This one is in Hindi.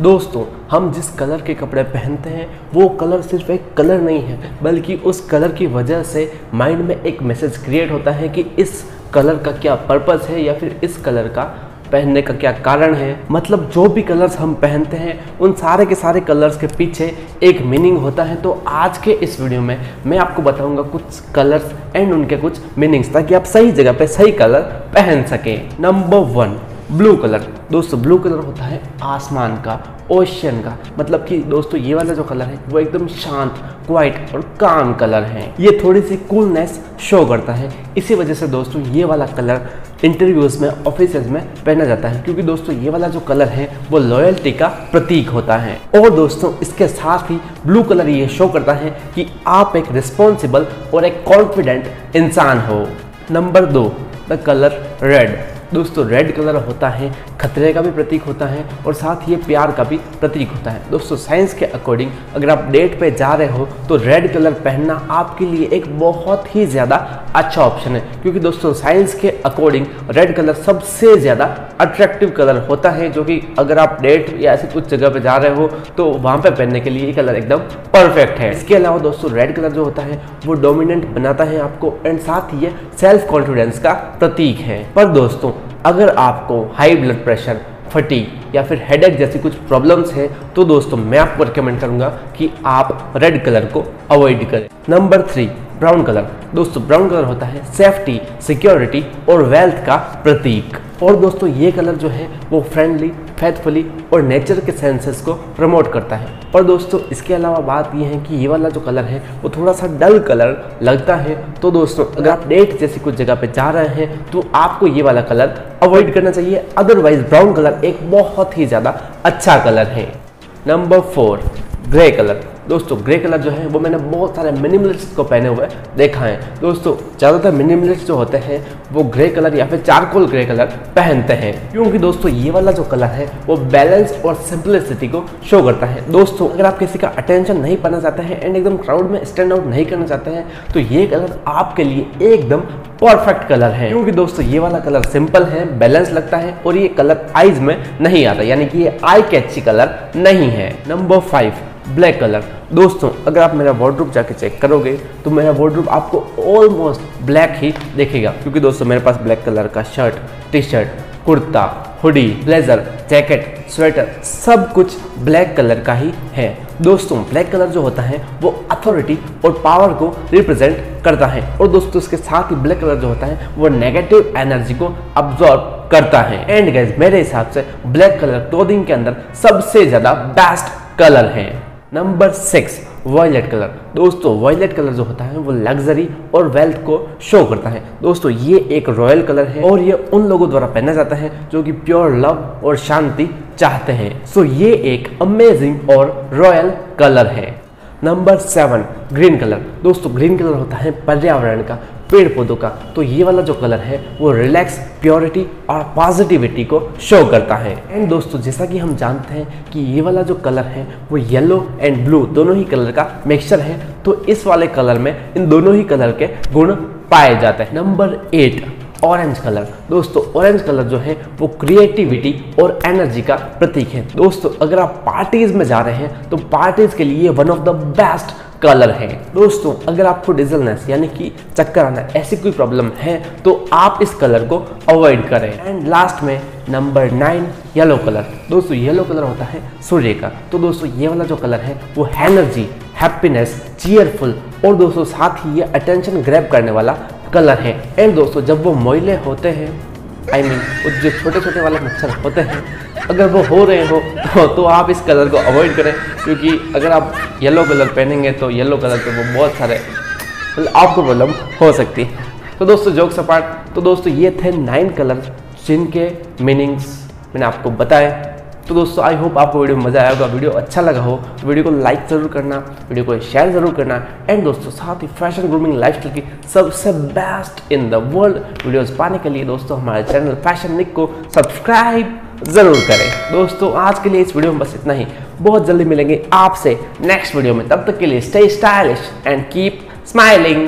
दोस्तों, हम जिस कलर के कपड़े पहनते हैं, वो कलर सिर्फ़ एक कलर नहीं है, बल्कि उस कलर की वजह से माइंड में एक मैसेज क्रिएट होता है कि इस कलर का क्या पर्पस है या फिर इस कलर का पहनने का क्या कारण है। मतलब जो भी कलर्स हम पहनते हैं, उन सारे के सारे कलर्स के पीछे एक मीनिंग होता है। तो आज के इस वीडियो में मैं आपको बताऊँगा कुछ कलर्स एंड उनके कुछ मीनिंग्स, ताकि आप सही जगह पे सही कलर पहन सकें। Number one blue colour. दोस्तों, ब्लू कलर होता है आसमान का, ओशियन का। मतलब कि दोस्तों, ये वाला जो कलर है, वो एकदम शांत क्वाइट और काम कलर है। ये थोड़ी सी कूलनेस शो करता है। इसी वजह से दोस्तों, ये वाला कलर इंटरव्यूज़ में ऑफ़िस में पहना जाता है। क्योंकि दोस्तों, ये वाला जो कलर है, वो लॉयल्टी का प्रतीक होता है। और दोस्तों, इसके साथ ही ब्लू कलर ये शो करता है कि आप एक रिस्पॉन्सिबल और एक कॉन्फिडेंट इंसान हो। नंबर दो द कलर रेड दोस्तों रेड कलर होता है, खतरे का भी प्रतीक होता है और साथ ही ये प्यार का भी प्रतीक होता है। दोस्तों साइंस के अकॉर्डिंग अगर आप डेट पे जा रहे हो तो रेड कलर पहनना आपके लिए एक बहुत ही ज़्यादा अच्छा ऑप्शन है। क्योंकि दोस्तों साइंस के अकॉर्डिंग रेड कलर सबसे ज़्यादा अट्रैक्टिव कलर होता है, जो कि अगर आप डेट या ऐसी कुछ जगह पर जा रहे हो तो वहाँ पर पहनने के लिए ये कलर एकदम परफेक्ट है। इसके अलावा दोस्तों रेड कलर जो होता है, वो डोमिनेंट बनाता है आपको एंड साथ ही ये सेल्फ कॉन्फिडेंस का प्रतीक है। पर दोस्तों अगर आपको हाई ब्लड प्रेशर फटी या फिर हेडेक जैसी कुछ प्रॉब्लम्स हैं तो दोस्तों मैं आपको रिकमेंड करूँगा कि आप रेड कलर को अवॉइड करें। नंबर थ्री ब्राउन कलर दोस्तों ब्राउन कलर होता है सेफ्टी सिक्योरिटी और वेल्थ का प्रतीक। और दोस्तों, ये कलर जो है, वो फ्रेंडली फेथफुली और नेचर के सेंसेस को प्रमोट करता है। और दोस्तों, इसके अलावा बात ये है कि ये वाला जो कलर है, वो थोड़ा सा डल कलर लगता है। तो दोस्तों, अगर आप डेट जैसी कुछ जगह पे जा रहे हैं तो आपको ये वाला कलर अवॉइड करना चाहिए। अदरवाइज़ ब्राउन कलर एक बहुत ही ज़्यादा अच्छा कलर है। नंबर फोर ग्रे कलर दोस्तों ग्रे कलर जो है, वो मैंने बहुत सारे मिनिमलिस्ट को पहने हुए देखा है। दोस्तों, ज़्यादातर मिनिमलिस्ट जो होते हैं, वो ग्रे कलर या फिर चारकोल ग्रे कलर पहनते हैं। क्योंकि दोस्तों, ये वाला जो कलर है, वो बैलेंस और सिंपलिसिटी को शो करता है। दोस्तों, अगर आप किसी का अटेंशन नहीं पाना चाहते हैं एंड एकदम क्राउड में स्टैंड आउट नहीं करना चाहते हैं तो ये कलर आपके लिए एकदम परफेक्ट कलर है। क्योंकि दोस्तों, ये वाला कलर सिंपल है बैलेंस लगता है और ये कलर आईज में नहीं आता। यानी कि ये आई कैची कलर नहीं है। Number five black colour. दोस्तों, अगर आप मेरा वार्ड्रूप जाके चेक करोगे तो मेरा वार्ड्रूप आपको ऑलमोस्ट ब्लैक ही देखेगा। क्योंकि दोस्तों, मेरे पास ब्लैक कलर का shirt T shirt kurta hoodie blazer jacket sweater सब कुछ ब्लैक कलर का ही है। दोस्तों ब्लैक कलर जो होता है, वो अथॉरिटी और पावर को रिप्रेजेंट करता है। और दोस्तों, इसके साथ ही ब्लैक कलर जो होता है, वो नेगेटिव एनर्जी को अब्जॉर्ब करता है। एंड गैस मेरे हिसाब से ब्लैक कलर क्लोदिंग के अंदर सबसे ज़्यादा बेस्ट कलर है। नंबर सिक्स वॉयलेट कलर दोस्तों वॉयलेट कलर जो होता है, वो लग्जरी और वेल्थ को शो करता है। दोस्तों, ये एक रॉयल कलर है और ये उन लोगों द्वारा पहना जाता है जो कि प्योर लव और शांति चाहते हैं। सो ये एक अमेजिंग और रॉयल कलर है। नंबर सेवन ग्रीन कलर दोस्तों ग्रीन कलर होता है पर्यावरण का। पेड़ पौधों का। तो ये वाला जो कलर है, वो रिलैक्स, प्योरिटी और पॉजिटिविटी को शो करता है। एंड दोस्तों, जैसा कि हम जानते हैं कि ये वाला जो कलर है, वो येलो एंड ब्लू दोनों ही कलर का मिक्सचर है। तो इस वाले कलर में, इन दोनों ही कलर के गुण पाए जाते हैं। नंबर एट ऑरेंज कलर दोस्तों ऑरेंज कलर जो है, वो क्रिएटिविटी और एनर्जी का प्रतीक है। दोस्तों, अगर आप पार्टीज़ में जा रहे हैं तो पार्टीज़ के लिए one of the best colour है। दोस्तों, अगर आपको डिजलनेस यानी कि चक्कर आना, ऐसी कोई प्रॉब्लम है तो आप इस कलर को अवॉइड करें। एंड लास्ट में नंबर नाइन येलो कलर दोस्तों येलो कलर होता है सूर्य का। तो दोस्तों, ये वाला जो कलर है, वो एनर्जी हैप्पीनेस चीयरफुल और दोस्तों, साथ ही ये अटेंशन ग्रैब करने वाला कलर है। एंड दोस्तों, जब वो मोइले होते हैं आई I मीन mean, जो छोटे छोटे वाले मच्छर होते हैं अगर वो हो रहे हो तो, तो आप इस कलर को अवॉइड करें क्योंकि अगर आप येलो कलर पहनेंगे तो येलो कलर पे वो बहुत सारे मतलब आपको प्रॉब्लम हो सकती है। तो दोस्तों जोक सपाट तो दोस्तों ये थे नाइन कलर जिनके मीनिंग्स मैंने आपको बताए। तो दोस्तों आई होप आपको वीडियो मज़ा आया होगा। वीडियो अच्छा लगा हो तो वीडियो को लाइक ज़रूर करना, वीडियो को शेयर ज़रूर करना। एंड दोस्तों, साथ ही फ़ैशन ग्रूमिंग लाइफ की सबसे best in the world videos पाने के लिए दोस्तों, हमारे चैनल फ़ैशन निक को सब्सक्राइब ज़रूर करें। दोस्तों, आज के लिए इस वीडियो में बस इतना ही। बहुत जल्दी मिलेंगे आपसे नेक्स्ट वीडियो में। तब तक के लिए stay stylish and keep smiling